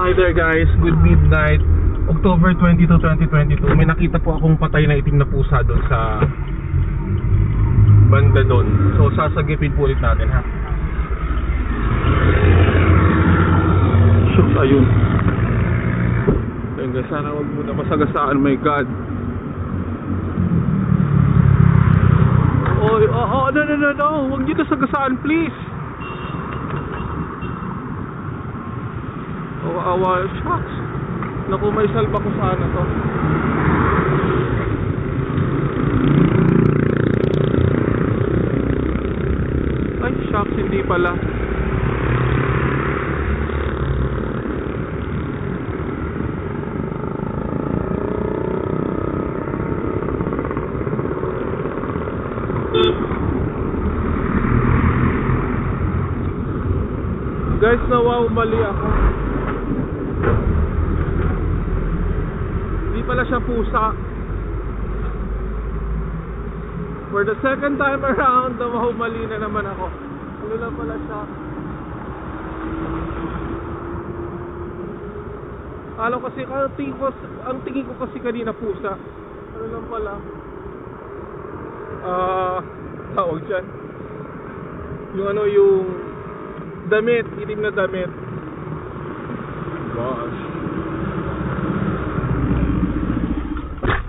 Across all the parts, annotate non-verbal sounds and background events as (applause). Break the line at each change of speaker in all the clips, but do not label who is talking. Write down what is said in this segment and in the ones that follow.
Hi there guys, good midnight. October 22, 2022. May nakita po akong patay na itim na pusa doon sa banda doon. So sasagipin po ulit natin ha. Shucks, ayun. Guys, sana wag mo na masagasaan, my god. Oy, oh, oh, no, no, no, no. Huwag na sagasaan, please. Oh, awa, shucks. Naku, may salba ko sana to. Ay, shucks, hindi pala. Guys, nawaw mali ako. Hindi pala siya pusa. For the second time around, nawaw mali na naman ako. Ano lang pala siya? Alam kasi, ang tingin ko, ang tingin ko kasi kanina pusa. Ano lang pala? Ah, tawag dyan. Yung ano, yung damit, itim na damit. Gosh.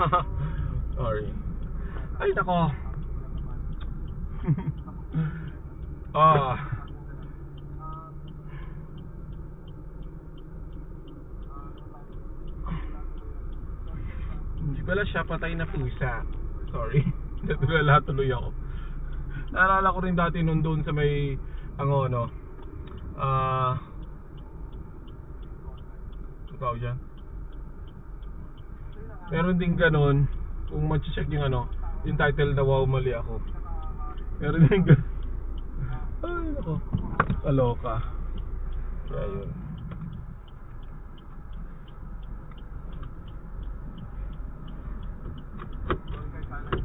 (laughs) Sorry. Ay, nako. (laughs) ah. Hindi pala siya patay na pusa. Sorry. (laughs) Natulala tuloy ako. Naalala ko rin dati nung doon sa may ang ano ah uh, tawag dyan meron din ganun. Kung mag-check yung ano yung title na wow mali ako. Meron din ganun. (laughs) Ay nako. Aloka. Kaya yun.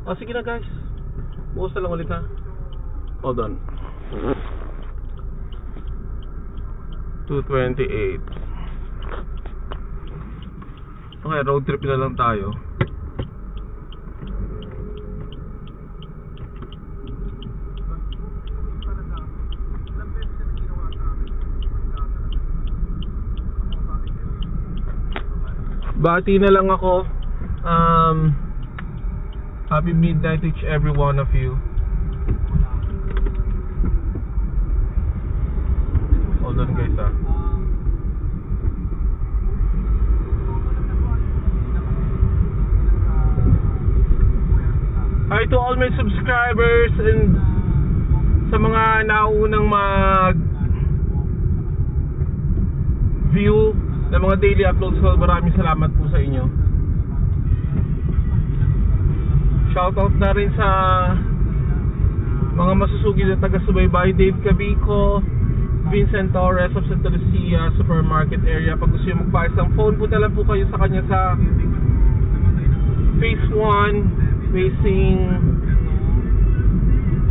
Oh sige na guys. Bukas na lang ulit ha? Hold on 228 Okay, road trip na lang tayo. Bati na lang ako. Um, Happy midnight to each every one of you. Hold on guys ah Hi to all my subscribers and sa mga naunang mag view ng mga daily uploads ko, maraming salamat po sa inyo. Shoutout na rin sa mga masusugid na taga-subaybay, Dave Cabico, Vincent Torres of Santa Lucia Supermarket area. Pag gusto nyo magpayos ng phone, punta lang po kayo sa kanya sa Phase 1 facing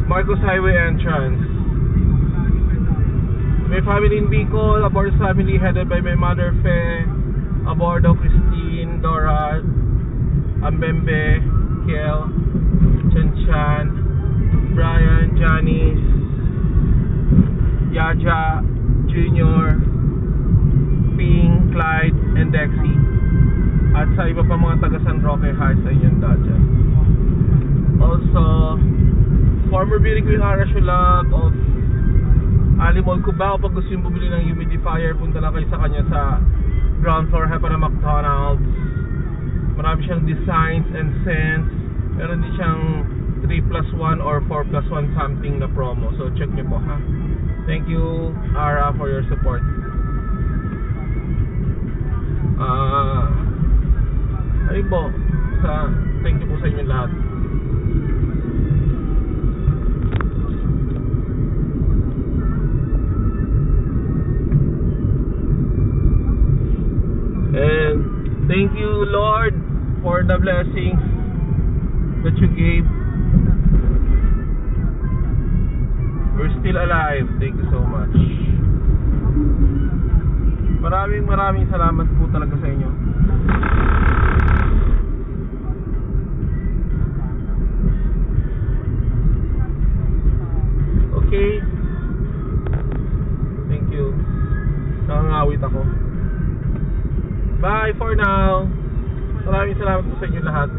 Marcos Highway entrance. My family in Bicol, Abordo's family headed by my mother Fe, Abordo, Christine, Dora, Ambembe, Kiel, Chan Chan, Brian, Janice, Yaja, Junior, Ping, Clyde, and Dexy. At sa iba pa mga taga San Roque High sa inyong dyan. Also, former Beauty Queen Ara Shulag of Alimol Cubao. Pag gusto yung bumili ng humidifier, punta lang kayo sa kanya sa ground floor Hepa na McDonald's. Marami siyang designs and scents. Meron din siyang 3 plus 1 or 4 plus 1 something na promo. So, check nyo po ha. Thank you, Ara, for your support. Ah, uh, ayun po. Sa, thank you po sa inyo lahat. Thank you, Lord, for the blessings that you gave. We're still alive. Thank you so much. Maraming maraming salamat po talaga sa inyo. Okay. Thank you. Nakangawit ako. Bye for now. Maraming salamat po sa inyo lahat.